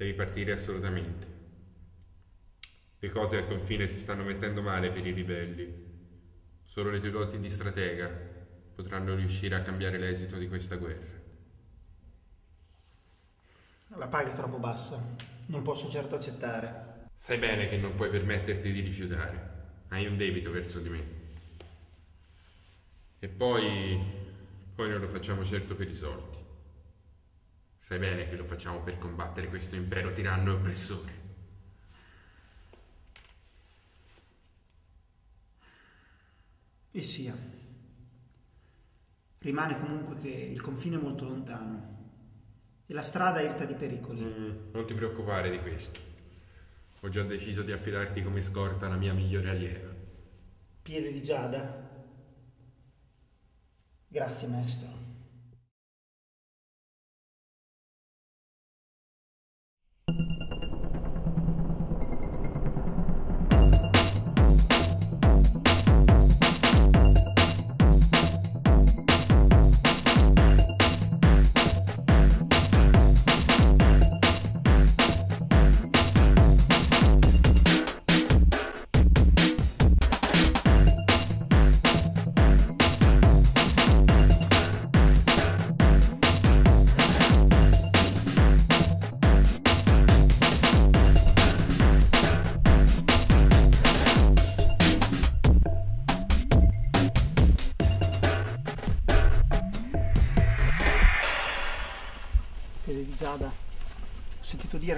Devi partire assolutamente. Le cose al confine si stanno mettendo male per i ribelli. Solo le tue doti di stratega potranno riuscire a cambiare l'esito di questa guerra. La paga è troppo bassa, non posso certo accettare. Sai bene che non puoi permetterti di rifiutare. Hai un debito verso di me. E poi, poi non lo facciamo certo per i soldi. Sai bene che lo facciamo per combattere questo impero tiranno e oppressore. E sia. Rimane comunque che il confine è molto lontano e la strada è irta di pericoli. Mm, non ti preoccupare di questo. Ho già deciso di affidarti come scorta alla mia migliore allieva. Piede di Giada. Grazie, maestro.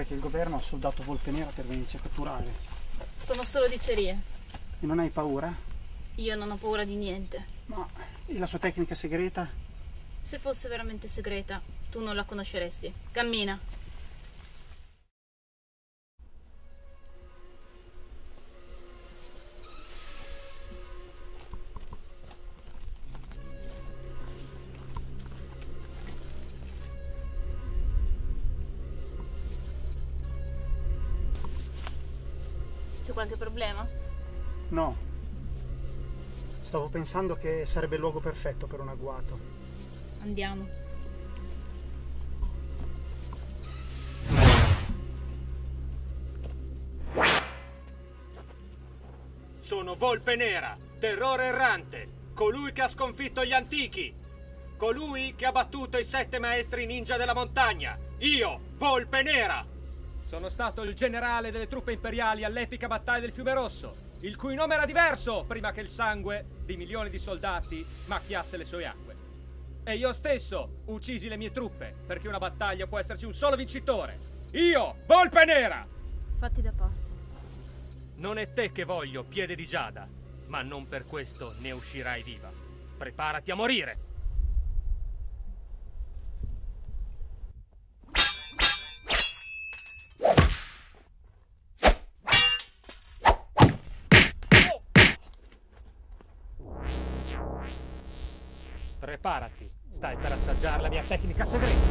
Dire che il governo ha soldato Volpe Nera per venirci a catturare. Sono solo dicerie. E non hai paura? Io non ho paura di niente. Ma e la sua tecnica segreta? Se fosse veramente segreta, tu non la conosceresti. Cammina. C'è qualche problema? No. Stavo pensando che sarebbe il luogo perfetto per un agguato. Andiamo. Sono Volpe Nera, terrore errante, colui che ha sconfitto gli antichi, colui che ha battuto i sette maestri ninja della montagna. Io, Volpe Nera! Sono stato il generale delle truppe imperiali all'epica battaglia del Fiume Rosso, il cui nome era diverso prima che il sangue di milioni di soldati macchiasse le sue acque. E io stesso uccisi le mie truppe, perché una battaglia può esserci un solo vincitore. Io, Volpe Nera! Fatti da parte. Non è te che voglio, piede di giada, ma non per questo ne uscirai viva. Preparati a morire! Preparati, stai per assaggiare la mia tecnica segreta.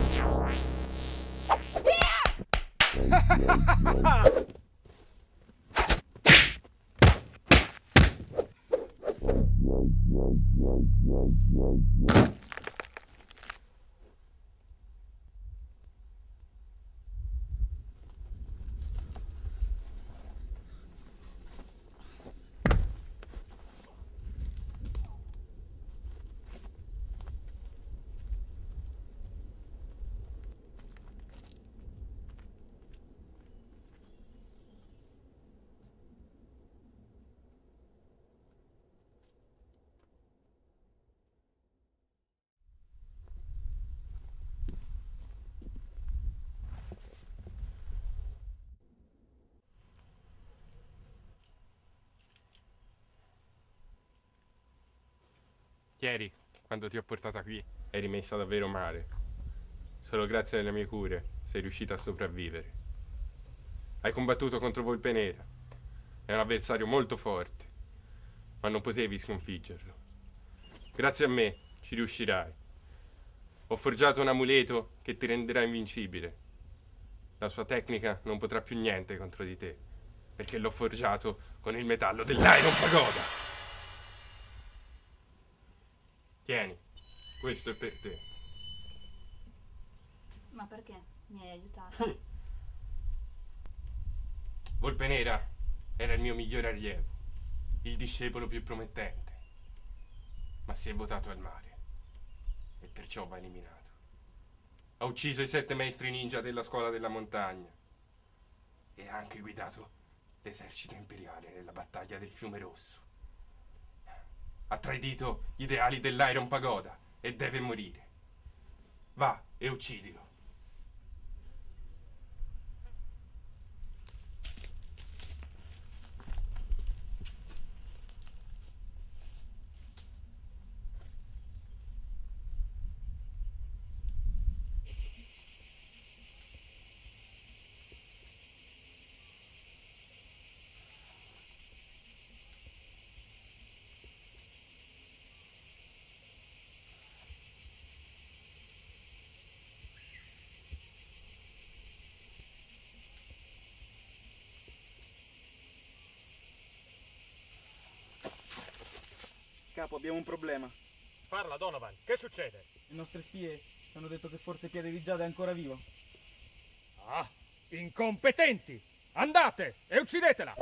Ieri, quando ti ho portata qui, eri messa davvero male. Solo grazie alle mie cure sei riuscita a sopravvivere. Hai combattuto contro Volpe Nera. È un avversario molto forte, ma non potevi sconfiggerlo. Grazie a me ci riuscirai. Ho forgiato un amuleto che ti renderà invincibile. La sua tecnica non potrà più niente contro di te, perché l'ho forgiato con il metallo dell'Iron Pagoda. Tieni, questo è per te. Ma perché? Mi hai aiutato. Volpe Nera era il mio migliore allievo, il discepolo più promettente, ma si è votato al male e perciò va eliminato. Ha ucciso i sette maestri ninja della scuola della montagna e ha anche guidato l'esercito imperiale nella battaglia del fiume rosso. Ha tradito gli ideali dell'Iron Pagoda e deve morire. Va e uccidilo. Capo, abbiamo un problema. Parla, Donovan, che succede? Le nostre spie ci hanno detto che forse Piede di Giada è ancora vivo. Ah, incompetenti! Andate e uccidetela!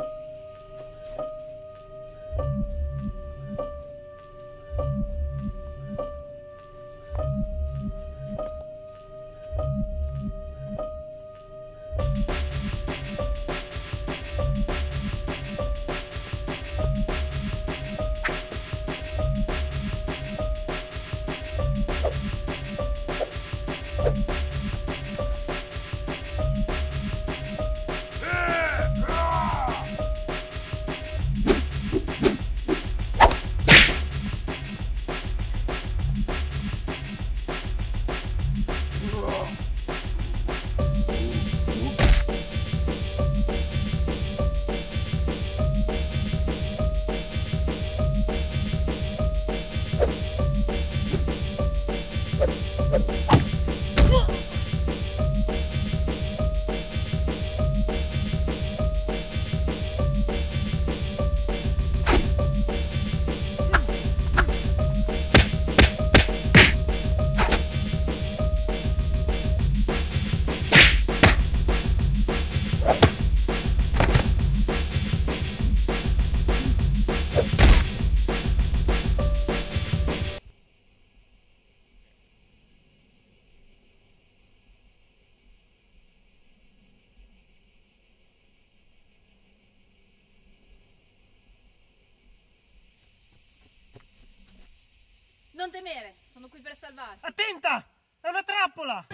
Non temere, sono qui per salvarti. Attenta! È una trappola!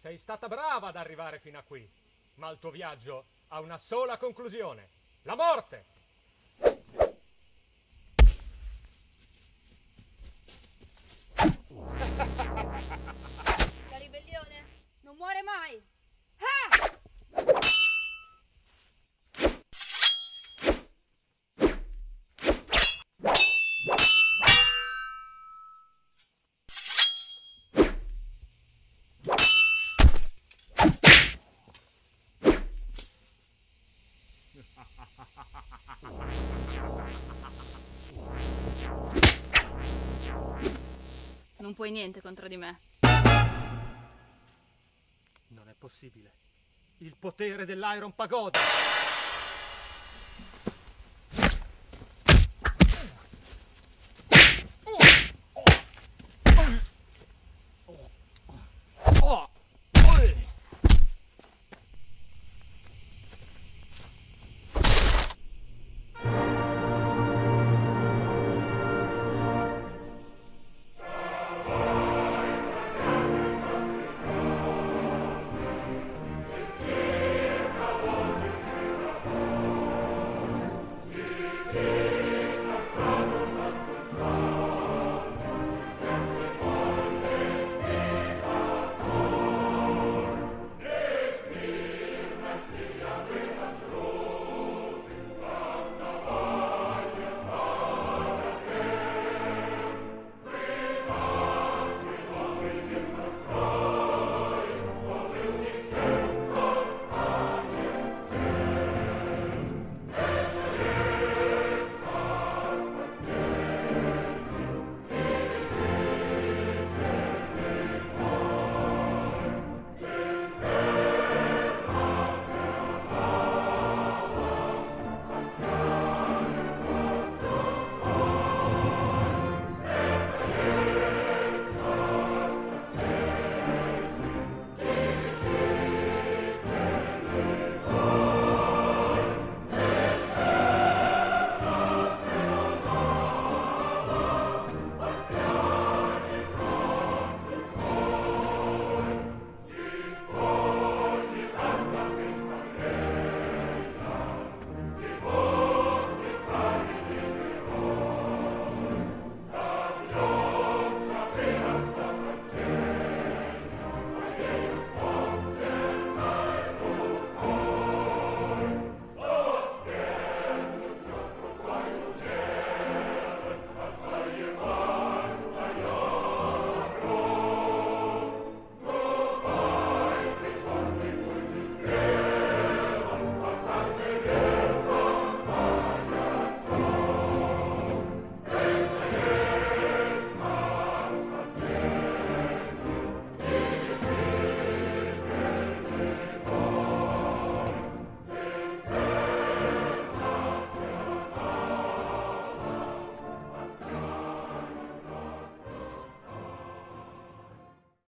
Sei stata brava ad arrivare fino a qui, ma il tuo viaggio ha una sola conclusione. La morte! La ribellione non muore mai. Ah! Non puoi niente contro di me. Non è possibile. Il potere dell'Iron Pagoda!